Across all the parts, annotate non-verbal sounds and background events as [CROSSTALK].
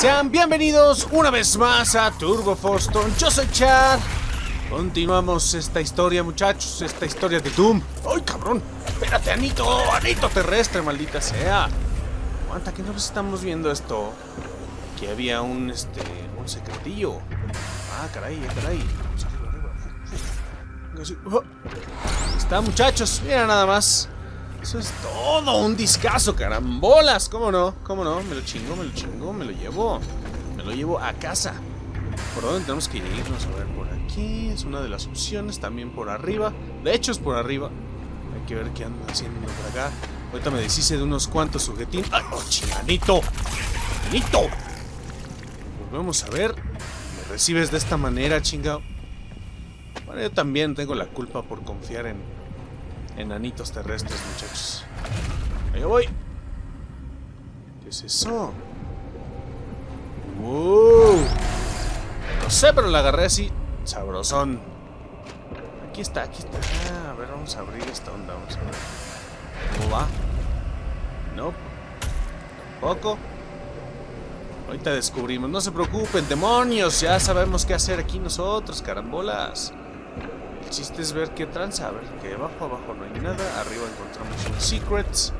Sean bienvenidos una vez más a Turbo Foston. Yo soy Chad. Continuamos esta historia, muchachos. Esta historia de Doom. ¡Ay, cabrón! Espérate, Anito. Anito terrestre, maldita sea. Aguanta, que no estamos viendo esto. Que había un, este, un secretillo. Ah, caray, caray. Vamos. Oh. Ahí está, muchachos. Mira nada más. Eso es todo, un discazo, carambolas. ¿Cómo no? ¿Cómo no? Me lo chingo, me lo chingo, me lo llevo. Me lo llevo a casa. ¿Por dónde tenemos que irnos? A ver, por aquí. Es una de las opciones. También por arriba. De hecho, es por arriba. Hay que ver qué anda haciendo por acá. Ahorita me deshice de unos cuantos sujetines. ¡Ay, oh, chinganito! ¡Chinganito! Vamos a ver. ¿Me recibes de esta manera, chingado? Bueno, yo también tengo la culpa por confiar en enanitos terrestres, muchachos. Ahí voy. ¿Qué es eso? ¡Wow! No sé, pero la agarré así. Sabrosón. Aquí está, aquí está. Ah, a ver, vamos a abrir esta onda. Vamos a ver. ¿Cómo va? No. Tampoco. Ahorita descubrimos. No se preocupen, demonios. Ya sabemos qué hacer aquí nosotros, carambolas. El chiste es ver qué tranza. A ver, que abajo, abajo no hay nada. Arriba encontramos un secrets.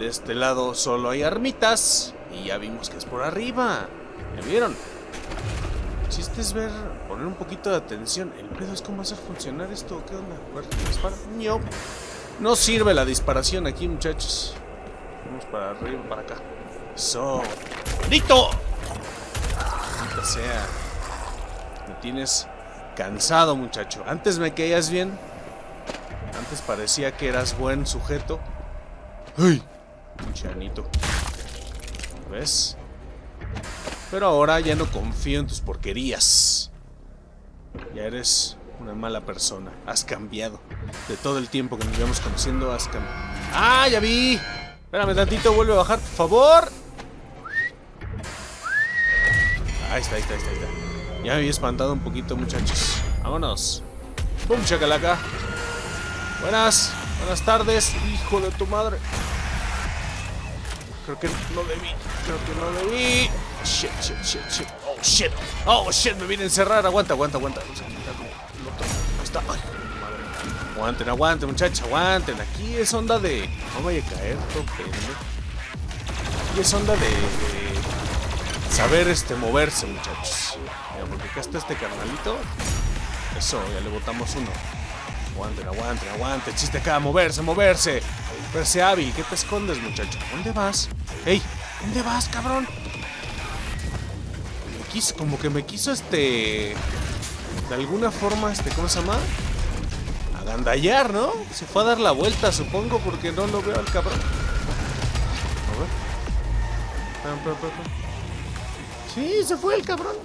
De este lado solo hay armitas. Y ya vimos que es por arriba. ¿Ya vieron? El chiste es ver, poner un poquito de atención. El pedo es cómo hacer funcionar esto. ¿Qué onda? A ver, dispara. No. No sirve la disparación aquí, muchachos. Vamos para arriba, para acá. Eso. ¡Listo! Sea, me tienes cansado, muchacho. Antes me caías bien. Antes parecía que eras buen sujeto. ¡Ay! Chanito. ¿Ves? Pero ahora ya no confío en tus porquerías. Ya eres una mala persona. Has cambiado. De todo el tiempo que nos llevamos conociendo, has cambiado. ¡Ah, ya vi! Espérame tantito, vuelve a bajar, por favor. Ahí está, ahí está, ahí está, ahí está. Ya me había espantado un poquito, muchachos. Vámonos. ¡Pum, chacalaca! Buenas, buenas tardes, hijo de tu madre. Creo que no debí, creo que no debí. Shit, shit, shit, shit. Oh, shit. Oh, shit, me viene a encerrar. Aguanta, aguanta, aguanta. Vamos a quitarlo. Ahí está. Ay, madre. Aguanten, aguanten, muchachos, aguanten. Aquí es onda de. No vaya a caer, topendo. Aquí es onda de saber este moverse, muchachos. Mira, porque acá está este carnalito. Eso, ya le botamos uno. Aguanten, aguanten, aguanten. Chiste acá, moverse, moverse. Verse Abby, ¿qué te escondes, muchacho? ¿Dónde vas? ¡Ey! ¿Dónde vas, cabrón? Me quiso, como que me quiso este. De alguna forma, este, ¿cómo se llama? Agandallar, ¿no? Se fue a dar la vuelta, supongo, porque no lo veo al cabrón. A ver. Sí, se fue el cabrón.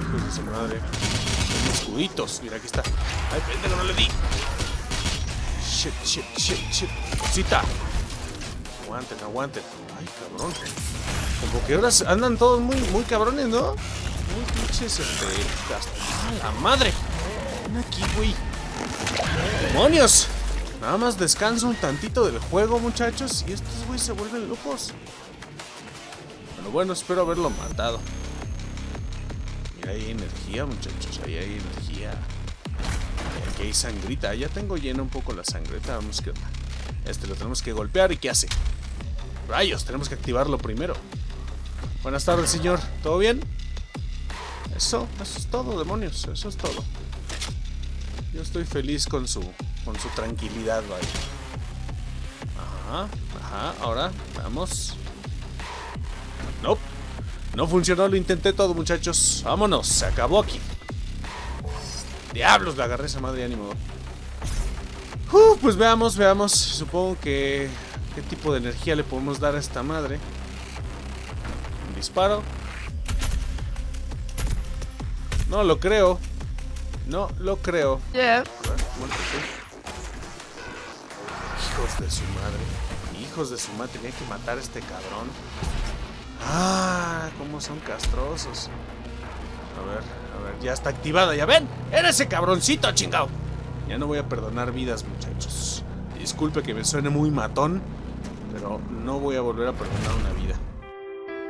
Hijos de su madre. Escuditos. Mira, aquí está. Ay, pendejo, no le di. Shit, shit, shit, shit. Cosita. Aguanten, aguanten. Ay, cabrón. Como que ahora andan todos muy, muy cabrones, ¿no? Muy pinches, este. ¡Ah, la madre! Ven aquí, güey. ¡Demonios! Nada más descanso un tantito del juego, muchachos. Y estos güey se vuelven locos. Pero bueno, espero haberlo matado. Mira, hay energía, muchachos. Ahí hay energía. Y aquí hay sangrita. Ya tengo llena un poco la sangreta. Vamos que Este lo tenemos que golpear. ¿Y qué hace? Rayos, tenemos que activarlo primero. Buenas tardes, señor. ¿Todo bien? Eso, eso es todo, demonios. Eso es todo. Yo estoy feliz con su, con su tranquilidad. Ajá, ajá. Ahora, vamos. No, no funcionó. Lo intenté todo, muchachos. Vámonos, se acabó aquí. Diablos, la agarré esa madre ánimo. Uh, pues veamos, veamos. Supongo que... ¿Qué tipo de energía le podemos dar a esta madre? Un disparo. No lo creo. No lo creo. Yeah. Hijos de su madre. Hijos de su madre. Tenía que matar a este cabrón. Ah, cómo son castrosos. A ver, a ver, ya está activada, ¿ya ven? Era ese cabroncito, chingado. Ya no voy a perdonar vidas, muchachos. Disculpe que me suene muy matón. Pero no voy a volver a perdonar una vida.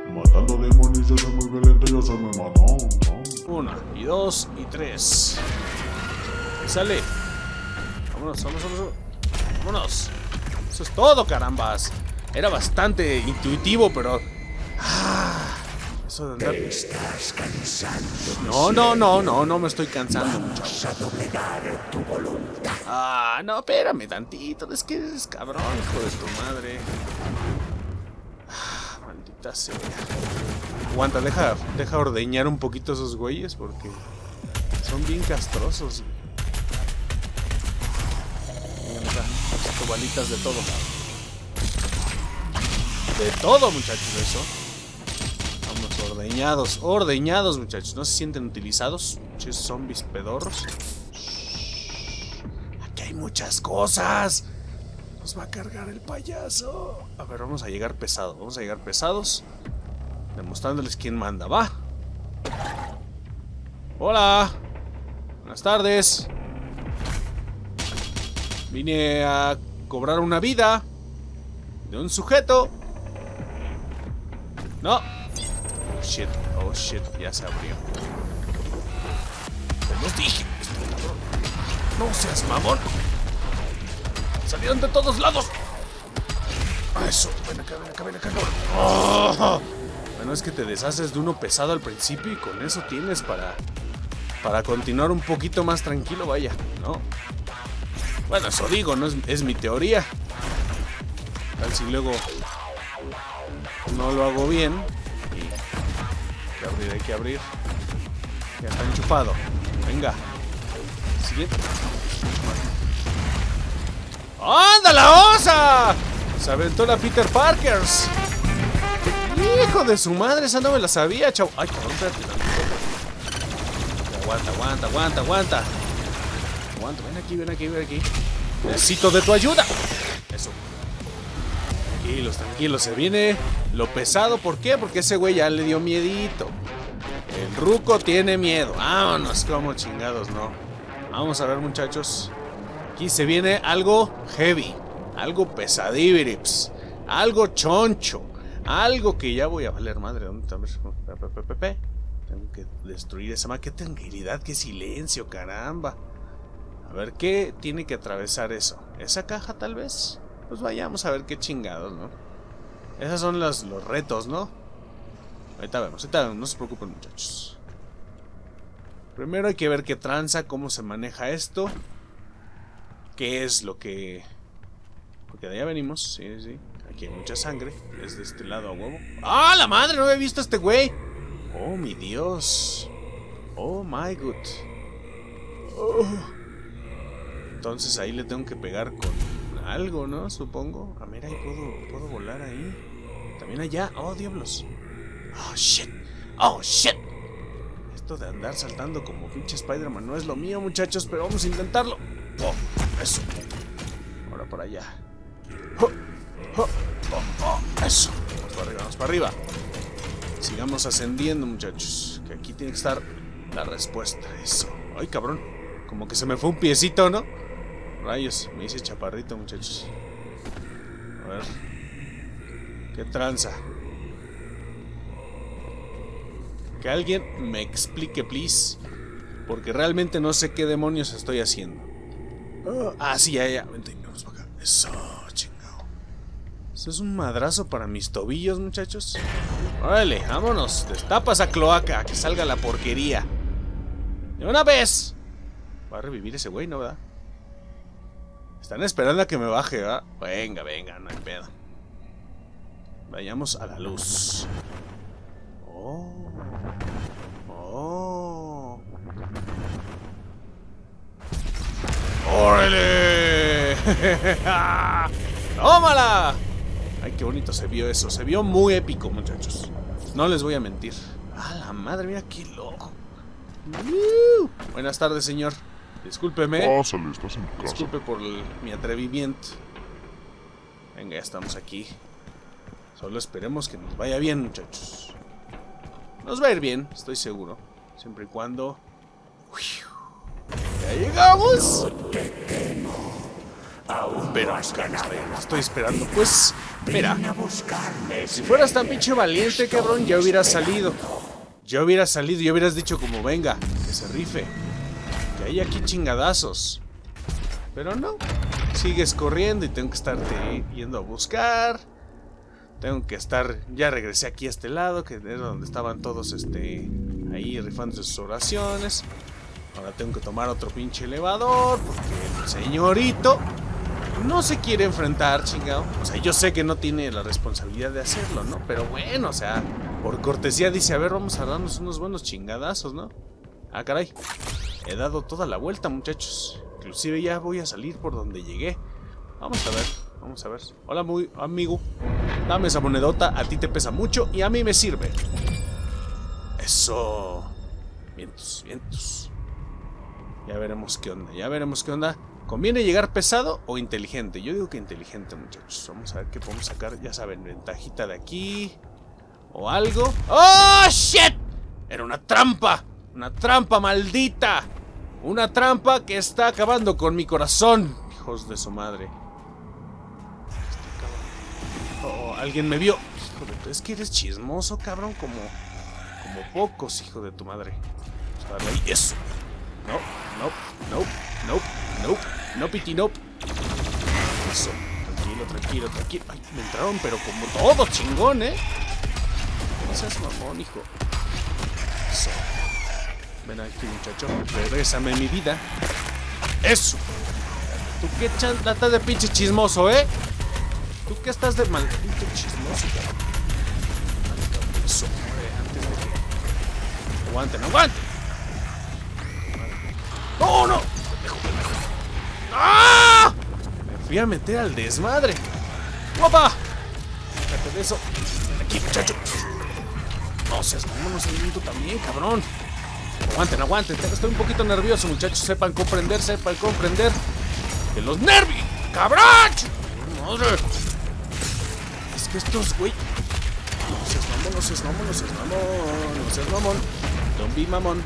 Matando demonios, yo soy muy violento, yo soy muy matón. Una, y dos, y tres. Y sale. Vámonos, vámonos, vámonos. Vámonos. Eso es todo, carambas. Era bastante intuitivo, pero... Ah, eso de andar... Estás cansando. No, no, no, no, no me estoy cansando. Vas a doblegar tu voluntad. Ah, no, espérame tantito. Es que eres cabrón, hijo de tu madre. Ah, maldita sea. Aguanta, deja, deja ordeñar un poquito esos güeyes porque son bien castrosos. Saco balitas de todo. De todo, muchachos, eso. Ordeñados, ordeñados, muchachos. ¿No se sienten utilizados? Muchos zombies pedorros. Aquí hay muchas cosas. Nos va a cargar el payaso. A ver, vamos a llegar pesados. Vamos a llegar pesados. Demostrándoles quién manda. Va. Hola. Buenas tardes. Vine a cobrar una vida de un sujeto. No. Shit, oh shit, ya se abrió. Los dije. No seas mamón. Salieron de todos lados. Ah, Eso, ven acá, ven acá, ven acá. Oh. Bueno, es que te deshaces de uno pesado al principio y con eso tienes para para continuar un poquito más tranquilo, vaya, ¿no? Bueno, eso digo, no es, es mi teoría. Tal si luego no lo hago bien. Hay que abrir. Ya está enchufado. Venga. Siguiente. ¡Anda la osa! Se aventó la Peter Parkers. Hijo de su madre, esa no me la sabía, chau. Ay. Aguanta, aguanta, aguanta, aguanta. Aguanta, ven aquí, ven aquí, ven aquí. Necesito de tu ayuda. Eso. Tranquilos, tranquilos. Se viene lo pesado. ¿Por qué? Porque ese güey ya le dio miedito. Ruco tiene miedo. Vámonos, como chingados, no. Vamos a ver, muchachos. Aquí se viene algo heavy. Algo pesadíbrips. Algo choncho. Algo que ya voy a valer madre. ¿Dónde está? Tengo que destruir esa máquina. Qué tranquilidad, qué silencio, caramba. A ver, ¿qué tiene que atravesar eso? ¿Esa caja tal vez? Pues vayamos a ver qué chingados, ¿no? Esos son los, los retos, ¿no? Ahorita vemos, ahorita vemos, no se preocupen muchachos. Primero hay que ver qué tranza, cómo se maneja esto. ¿Qué es lo que...? Porque de allá venimos, sí, sí. Aquí hay mucha sangre. Es de este lado a huevo. ¡Ah, la madre! No había visto a este güey. Oh, mi Dios. Oh, my god. Oh. Entonces ahí le tengo que pegar con algo, ¿no? Supongo. Ah, mira, ahí puedo, puedo volar ahí. También allá. Oh, diablos. Oh, shit. Oh, shit. Esto de andar saltando como pinche Spider-Man no es lo mío, muchachos, pero vamos a intentarlo. Oh, eso. Ahora por allá. Oh, oh, oh, oh, eso. Vamos para arriba, vamos para arriba. Sigamos ascendiendo, muchachos. Que aquí tiene que estar la respuesta. Eso. Ay, cabrón. Como que se me fue un piecito, ¿no? Rayos, me hice chaparrito, muchachos. A ver. ¿Qué tranza? Que alguien me explique, please. Porque realmente no sé qué demonios estoy haciendo. Ah, sí, ya, ya. Vente, vamos para acá. Eso, chingado. Eso es un madrazo para mis tobillos, muchachos. Órale, vámonos. Destapa esa cloaca, que salga la porquería. De una vez. Va a revivir ese güey, ¿no, verdad? Están esperando a que me baje, ¿verdad? Venga, venga, no hay pedo. Vayamos a la luz. Oh. Oh. ¡Órale! [LAUGHS] ¡Tómala! Ay, qué bonito se vio eso. Se vio muy épico, muchachos. No les voy a mentir. ¡Ah, la madre! Mira qué loco. Uh, buenas tardes, señor. Discúlpeme. Pásale, estás en tu casa. Disculpe por el- mi atrevimiento. Venga, ya estamos aquí. Solo esperemos que nos vaya bien, muchachos. Nos va a ir bien, estoy seguro. Siempre y cuando... ¡Ya llegamos! Pero estoy, esperando. Pues, mira, si fueras tan pinche valiente, cabrón, ya hubieras salido. Ya hubieras salido y hubieras dicho como venga, que se rife. Que hay aquí chingadazos. Pero no. Sigues corriendo y tengo que estarte yendo a buscar. Tengo que estar. Ya regresé aquí a este lado, que era donde estaban todos este. Ahí rifando sus oraciones. Ahora tengo que tomar otro pinche elevador. Porque el señorito no se quiere enfrentar, chingado. O sea, yo sé que no tiene la responsabilidad de hacerlo, ¿no? Pero bueno, o sea, por cortesía dice, a ver, vamos a darnos unos buenos chingadazos, ¿no? Ah, caray. He dado toda la vuelta, muchachos. Inclusive ya voy a salir por donde llegué. Vamos a ver, vamos a ver. Hola, muy amigo. Dame esa monedota, a ti te pesa mucho y a mí me sirve. Eso. Vientos, vientos. Ya veremos qué onda, ya veremos qué onda. ¿Conviene llegar pesado o inteligente? Yo digo que inteligente, muchachos. Vamos a ver qué podemos sacar. Ya saben, ventajita de aquí. O algo. ¡Oh, shit! Era una trampa. Una trampa maldita. Una trampa que está acabando con mi corazón. Hijos de su madre. Este cabrón. Oh, alguien me vio. Hijo de... Es que eres chismoso, cabrón. Como... Como pocos, hijo de tu madre. Ahí. Eso. No, no, no, no, no, no, piti, no. Eso. Tranquilo, tranquilo, tranquilo. Ay, me entraron, pero como todo chingón, ¿eh? No seas mamón, hijo. Eso. Ven aquí, muchacho. Regrésame mi vida. Eso. ¿Tú qué chanta de pinche chismoso, eh? ¿Tú qué estás de maldito chismoso, cabrón? Eso, hombre, antes de que... Aguanten. ¡No, no! Pendejo, pendejo. ¡Ah! Me fui a meter al desmadre. ¡Guapa! Fíjate de eso. Aquí, muchacho. No seas no seas lento también, cabrón. Aguanten, aguanten. Estoy un poquito nervioso, muchachos. Sepan comprender, sepan comprender. Que los nervios. ¡Cabrón! ¡Madre! Es estos, güey. No seas mamón, no seas mamón, no seas mamón. No seas mamón. Don't be mamón.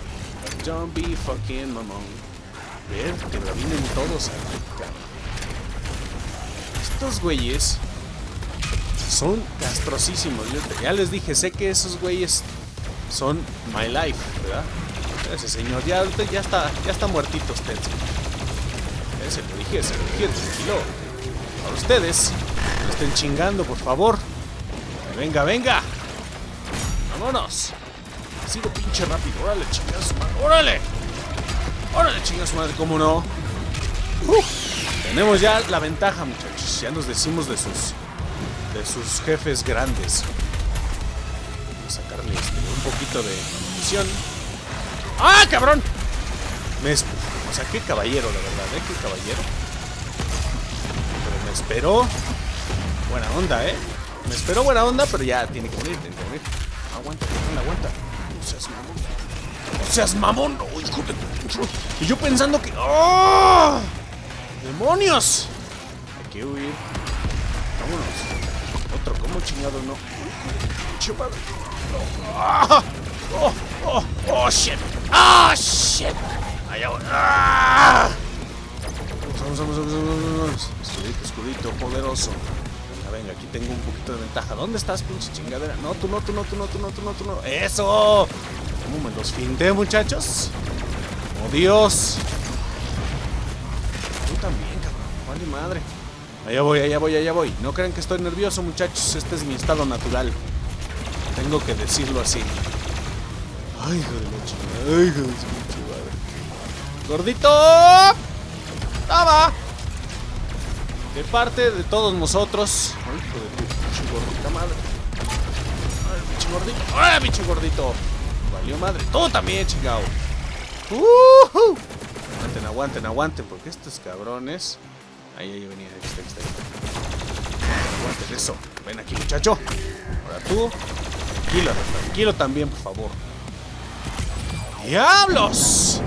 Don't be fucking mamón. Ver que la vienen todos. Estos güeyes son castrosísimos. Ya les dije, sé que esos güeyes son my life, ¿verdad? Ese señor ya, ya está, ya está muertito usted. Se lo dije, se lo dije, tranquilo. Ustedes, no estén chingando, por favor. Venga, venga. Vámonos. Ha sido pinche rápido. Órale, chinga su madre. Órale. Órale, chinga su madre. ¿Cómo no? Tenemos ya la ventaja, muchachos. Ya nos decimos de sus de sus jefes grandes. Vamos a sacarle este, un poquito de munición. ¡Ah, cabrón! Me o sea, qué caballero, la verdad, ¿eh? Qué caballero. Esperó. Buena onda, ¿eh? Me esperó buena onda, pero ya tiene que morir, tiene que morir. Aguanta, aguanta, aguanta. No seas mamón. No seas mamón. No, hijo de Y yo pensando que. ¡Oh! ¡Demonios! Hay que huir. Vámonos. Otro, ¿cómo chingado no? Madre. No. ¡Ah! ¡Oh! ¡Oh! ¡Oh, shit! ¡Ah, shit! ¡Allá voy! ¡Ah! Vamos, vamos, vamos, vamos, vamos. Escudito, escudito, poderoso. Venga, venga, aquí tengo un poquito de ventaja. ¿Dónde estás, pinche chingadera? No, tú no, tú no, tú no, tú no, tú no, tú no. ¡Eso! ¿Cómo me los finté, muchachos? ¡Oh, Dios! Tú también, cabrón. Vale madre. Allá voy, allá voy, allá voy. No crean que estoy nervioso, muchachos. Este es mi estado natural. Tengo que decirlo así. Ay, hijo de la chingada. Ay, hijo de. ¡Gordito! ¡Toma! De parte de todos nosotros. Ay, hijo de pinche gordita madre. Ay, pinche gordito. ¡Ay, pinche gordito! Valió madre. Tú también, chingado. ¡Uhú! Aguanten, aguanten, aguanten, porque estos cabrones. Ahí, ahí venía, ahí está, ahí está, ahí está. Aguanten eso. Ven aquí, muchacho. Ahora tú. Tranquilo, tranquilo también, por favor. ¡Diablos!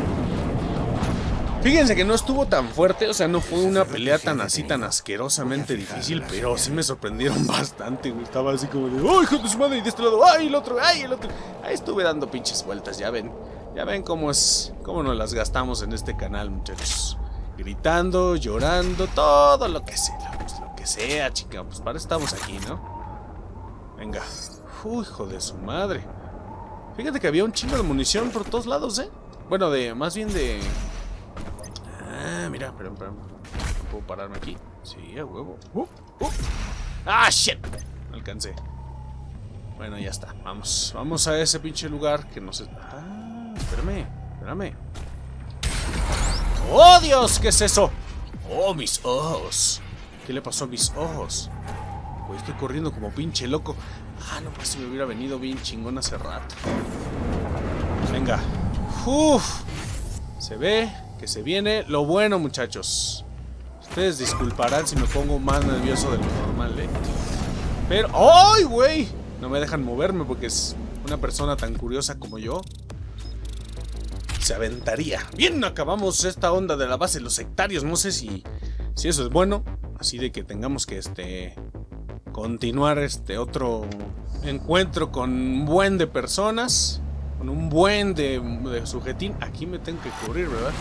Fíjense que no estuvo tan fuerte, o sea, no fue una pelea tan así, tan asquerosamente difícil, pero sí me sorprendieron [LAUGHS] bastante, güey. Estaba así como de, ¡ay, hijo de su madre! Y de este lado, ¡ay, el otro! ¡ay, el otro! Ahí estuve dando pinches vueltas, ya ven. Ya ven cómo es, cómo nos las gastamos en este canal, muchachos. gritando, llorando, todo lo que sea, pues, lo que sea, chica, pues para estamos aquí, ¿no? Venga. Uy, hijo de su madre. Fíjate que había un chingo de munición por todos lados, ¿eh? Bueno, de, más bien de... Ah, mira, espera, espera. ¿Puedo pararme aquí? Sí, a huevo. Uh, uh. ¡Ah, shit! No alcancé. Bueno, ya está. Vamos. Vamos a ese pinche lugar que no sé... Ah, espérame. Espérame. ¡Oh, Dios! ¿Qué es eso? ¡Oh, mis ojos! ¿Qué le pasó a mis ojos? Estoy corriendo como pinche loco. Ah, no, pues si me hubiera venido bien chingón hace rato. Venga. Uf. Se ve que se viene lo bueno, muchachos. Ustedes disculparán si me pongo más nervioso de lo normal, ¿eh? Pero... ¡Ay, güey! No me dejan moverme porque es una persona tan curiosa como yo. Se aventaría. Bien, acabamos esta onda de la base de los sectarios. No sé si, si eso es bueno. Así de que tengamos que este continuar este otro encuentro con un buen de personas. Con un buen de, sujetín. Aquí me tengo que cubrir, ¿verdad?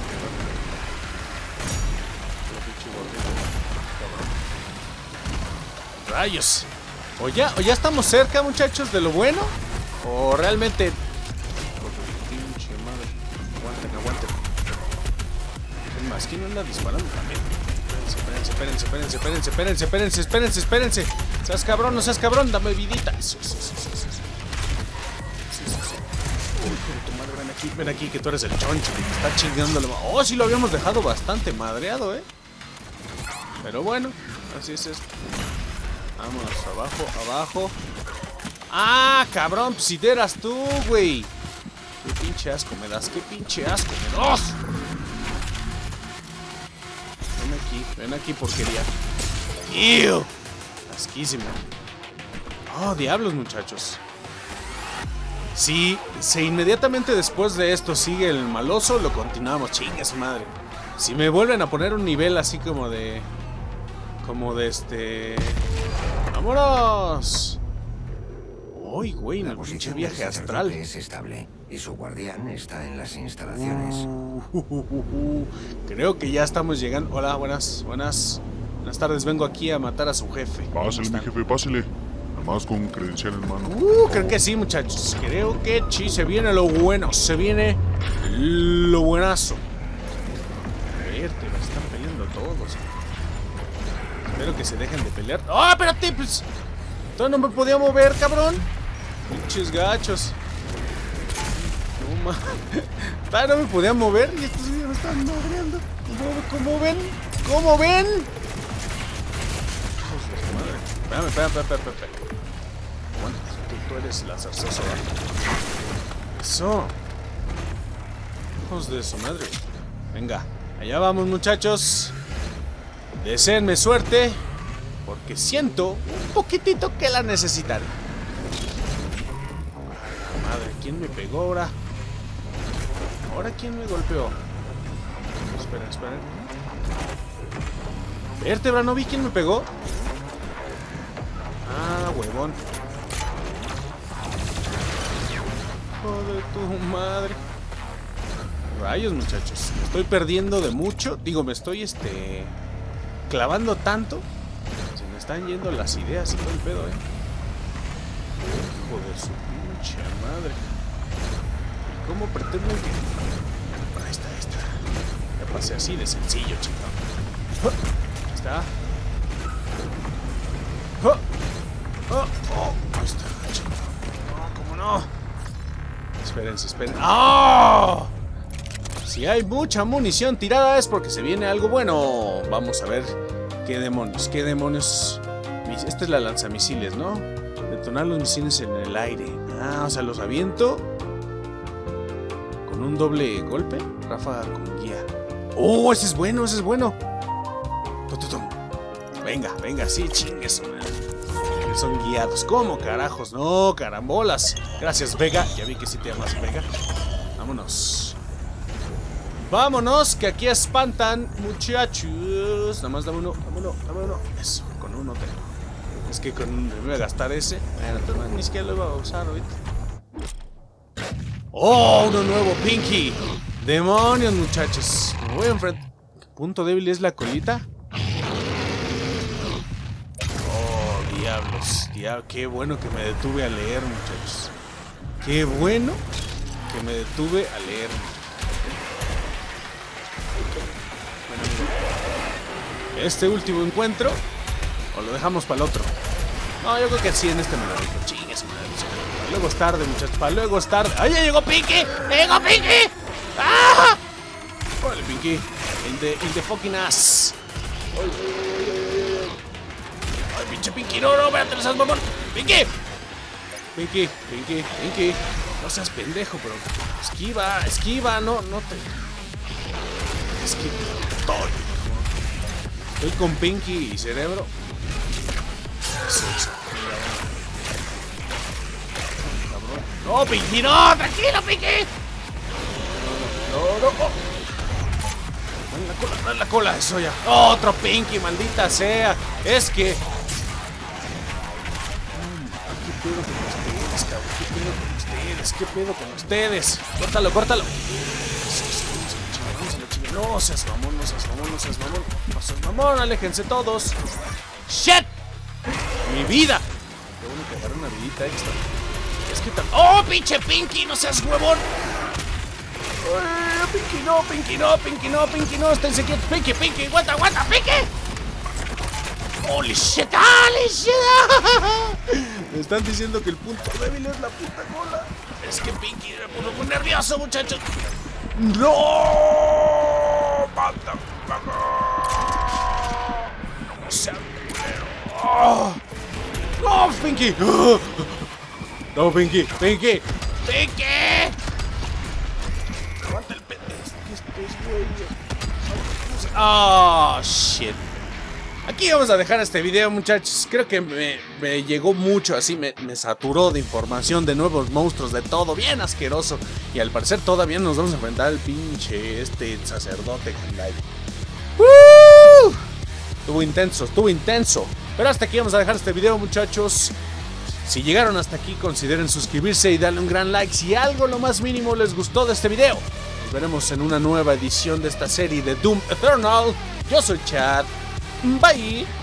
Rayos. O ya, o ya estamos cerca, muchachos, de lo bueno. O realmente. Pinche madre. Aguanten, aguanten. Es más, ¿quién anda disparando también? Espérense, espérense, espérense, espérense, espérense, espérense, espérense, espérense. Seas cabrón, no seas cabrón, dame vidita. Eso, eso, eso, ven aquí, que tú eres el choncho, que está chingando la Oh, sí lo habíamos dejado bastante madreado, eh. Pero bueno, así es esto. Vámonos, abajo, abajo. ¡Ah, cabrón! Pues si tú, güey. Qué pinche asco me das, qué pinche asco me das. Ven aquí, ven aquí, porquería. ¡Ew! Asquísimo. Oh, diablos, muchachos. Si, si inmediatamente después de esto sigue el maloso, lo continuamos. Chingue su madre. Si me vuelven a poner un nivel así como de. Como de este. ¡Vámonos! ¡Uy, güey! La Un pinche viaje del astral. es estable y su guardián está en las instalaciones. Uh, [LAUGHS] creo que ya estamos llegando. Hola, buenas, buenas. Buenas tardes, vengo aquí a matar a su jefe. ¿Cómo Pásale, mi jefe, pásale. Más con credencial en mano. Uh, creo que sí, muchachos. Creo que sí, se viene lo bueno. Se viene lo buenazo. A ver, te me están peleando todos. Espero que se dejen de pelear. ¡Ah, espérate! Pues. Todavía no me podía mover, cabrón. Pinches gachos. No Todavía no me podía mover y estos güeyes me están madreando. ¿Cómo, ven? ¿Cómo ven? Espérame, espérame, espérame, espérame. Tú, eres la zarzosa. Eso. Hijos de su madre. Venga, allá vamos, muchachos. Deseenme suerte. Porque siento un poquitito que la necesitaré. Madre, ¿quién me pegó ahora? ¿Ahora quién me golpeó? Esperen, esperen. Vértebra, ¿no vi quién me pegó? Ah, huevón. Joder, tu madre. Rayos, muchachos. Me estoy perdiendo de mucho. Digo, me estoy este. clavando tanto. Se me están yendo las ideas y todo el pedo, eh. Hijo de su pinche madre. ¿Cómo pretenden que.? Ahí está, ahí. Ya pasé así de sencillo, chico. Ahí está. Espérense, esperen. ¡Ah! Si hay mucha munición tirada es porque se viene algo bueno. Vamos a ver qué demonios, qué demonios. Esta es la lanzamisiles, ¿no? Detonar los misiles en el aire. Ah, o sea, los aviento con un doble golpe. Ráfaga con guía. ¡Oh, ese es bueno, ese es bueno! Venga, venga, sí, chingue Son guiados. ¿Cómo carajos? No, carambolas. Gracias, Vega. Ya vi que sí te llamas Vega. Vámonos. Vámonos, que aquí espantan, muchachos. Nada más dame uno, dame uno, dame uno. Eso, con uno tengo. Es que con me voy a gastar ese. Bueno, ni siquiera lo iba a usar ahorita. ¡Oh, uno nuevo, Pinky! ¡Demonios, muchachos! Me voy a enfrentar. punto débil es la colita. Oh, diablos. Qué bueno que me detuve a leer, muchachos. Qué bueno que me detuve a leer. Bueno. Este último encuentro. O lo dejamos para el otro. No, yo creo que sí en este me lo dejo. Chingues. Para luego es tarde, muchachos. Para luego es tarde. ¡Ay, ya llegó Pinky! ¡Ya llegó Pinky! ¡Ah! Órale, Pinky. In the, in the fucking ass. Ay, pinche Pinky. No, no, espérate, no seas mamón. Pinky. Pinky, Pinky, Pinky. No seas pendejo, pero esquiva, esquiva, no, no te. Esquiva. Estoy con Pinky y cerebro. No, Pinky, no, tranquilo, Pinky. No, no, oh. Dale la cola, dale la cola, eso ya. Otro Pinky, maldita sea. Es que. Ustedes? ¿Qué pedo con ustedes? Córtalo, córtalo. No seas mamón, no seas mamón, no seas mamón. No seas mamón, aléjense todos. ¡Shit! ¡Mi vida! Qué bueno que agarré una vidita extra. Es que. ¡Oh, pinche Pinky! ¡No seas huevón! ¡Eh, Pinky no, Pinky no, Pinky no, Pinky no, esténse quietos. Pinky, Pinky, aguanta, aguanta, Pinky. Holy shit, holy shit. [LAUGHS] Me están diciendo que el punto débil es la puta cola. Es que Pinky me puso muy nervioso, muchachos. ¡No! ¡Mata! ¡No! ¡Oh! ¡No, Pinky! ¡No, Pinky! ¡Pinky! ¡Pinky! Aguanta el. ¡Oh, shit! Aquí vamos a dejar este video, muchachos. Creo que me, llegó mucho así, me, saturó de información, de nuevos monstruos, de todo, bien asqueroso. Y al parecer todavía nos vamos a enfrentar al pinche este sacerdote Hyundai. ¡Uh! Estuvo intenso, estuvo intenso. Pero hasta aquí vamos a dejar este video, muchachos. Si llegaron hasta aquí, consideren suscribirse y darle un gran like si algo lo más mínimo les gustó de este video. Nos veremos en una nueva edición de esta serie de Doom Eternal. Yo soy Chad. 唔不如。